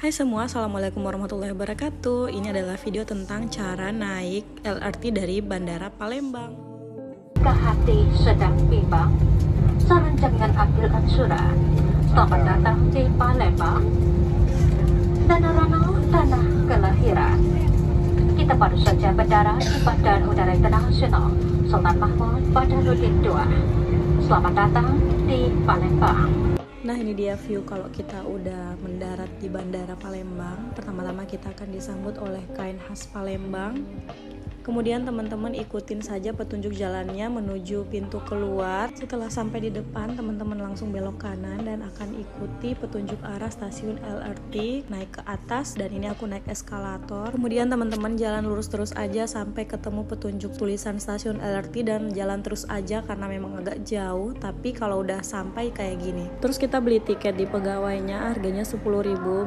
Hai semua, Assalamualaikum warahmatullahi wabarakatuh Ini adalah video tentang cara naik LRT dari Bandara Palembang Jika hati sedang bimbang, saran jangan ambil ansuran. Selamat datang di Palembang. Tanah Ranau, tanah kelahiran. Kita baru saja mendarat di Bandara Udara Internasional Sultan Mahmud Badarudin II. Selamat datang di Palembang. Nah ini dia view kalau kita udah mendarat di Bandara Palembang. Pertama-tama kita akan disambut oleh kain khas Palembang Kemudian teman-teman ikutin saja petunjuk jalannya menuju pintu keluar. Setelah sampai di depan, teman-teman langsung belok kanan dan akan ikuti petunjuk arah stasiun LRT naik ke atas dan ini aku naik eskalator. Kemudian teman-teman jalan lurus terus aja sampai ketemu petunjuk tulisan stasiun LRT dan jalan terus aja karena memang agak jauh, tapi kalau udah sampai kayak gini. Terus kita beli tiket di pegawainya, harganya 10.000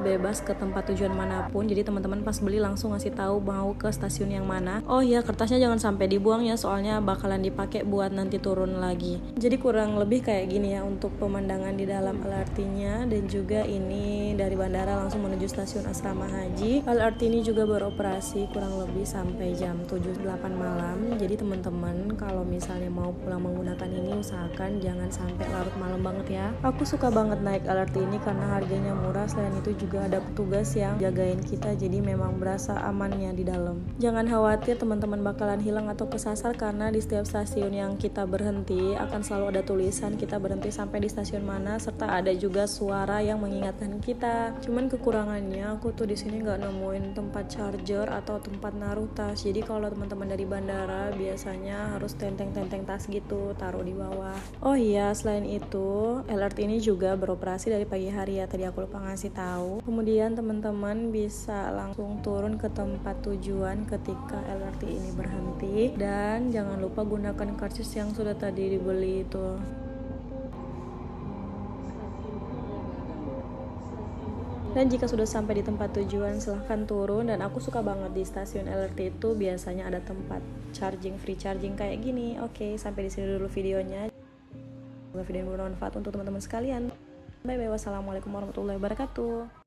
bebas ke tempat tujuan mana pun. Jadi teman-teman pas beli langsung ngasih tahu mau ke stasiun yang mana. Oh oh ya kertasnya jangan sampai dibuang ya soalnya bakalan dipakai buat nanti turun lagi. Jadi kurang lebih kayak gini ya untuk pemandangan di dalam LRT-nya dan juga ini dari bandara langsung menuju stasiun asrama haji. LRT ini juga beroperasi kurang lebih sampai jam 7-8 malam. Jadi teman-teman kalau misalnya mau pulang menggunakan ini usahakan jangan sampai larut malam banget ya. Aku suka banget naik LRT ini karena harganya murah. Selain itu juga ada petugas yang jagain kita jadi memang berasa amannya di dalam. Jangan khawatir teman teman-teman bakalan hilang atau kesasar karena di setiap stasiun yang kita berhenti akan selalu ada tulisan kita berhenti sampai di stasiun mana serta ada juga suara yang mengingatkan kita. Cuman kekurangannya aku tuh di sini nggak nemuin tempat charger atau tempat naruh tas. Jadi kalau teman-teman dari bandara biasanya harus tenteng-tenteng tas gitu taruh di bawah. Oh iya, selain itu LRT ini juga beroperasi dari pagi hari ya tadi aku lupa ngasih tahu. Kemudian teman-teman bisa langsung turun ke tempat tujuan ketika LRT ini berhenti dan jangan lupa gunakan karcis yang sudah tadi dibeli itu Dan jika sudah sampai di tempat tujuan, silahkan turun. Dan aku suka banget di stasiun LRT itu biasanya ada tempat charging, free charging kayak gini. Oke, sampai di sini dulu videonya. Semoga video ini bermanfaat untuk teman-teman sekalian. Bye bye. Wassalamualaikum warahmatullahi wabarakatuh.